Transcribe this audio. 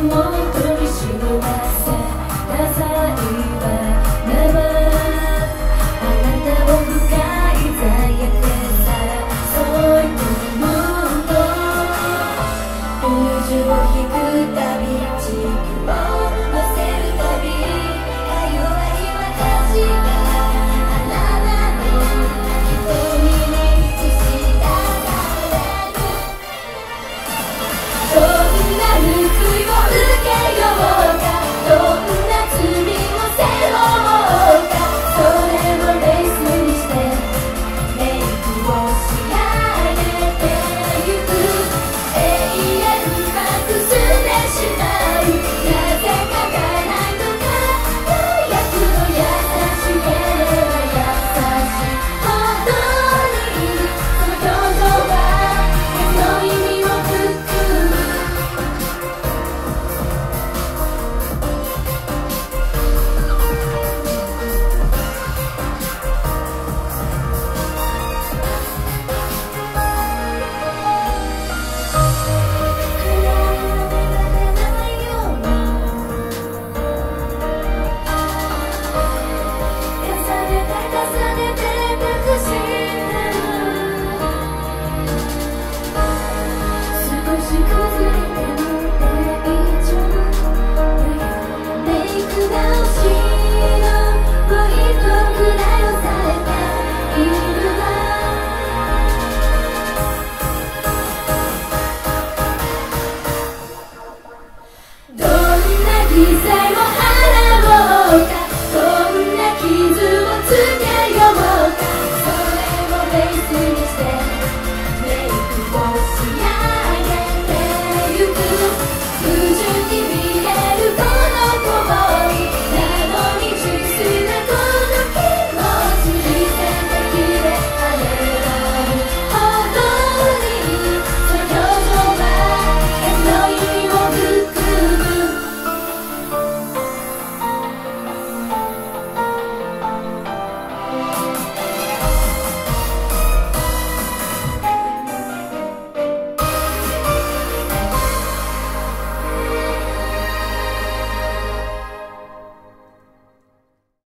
my mind.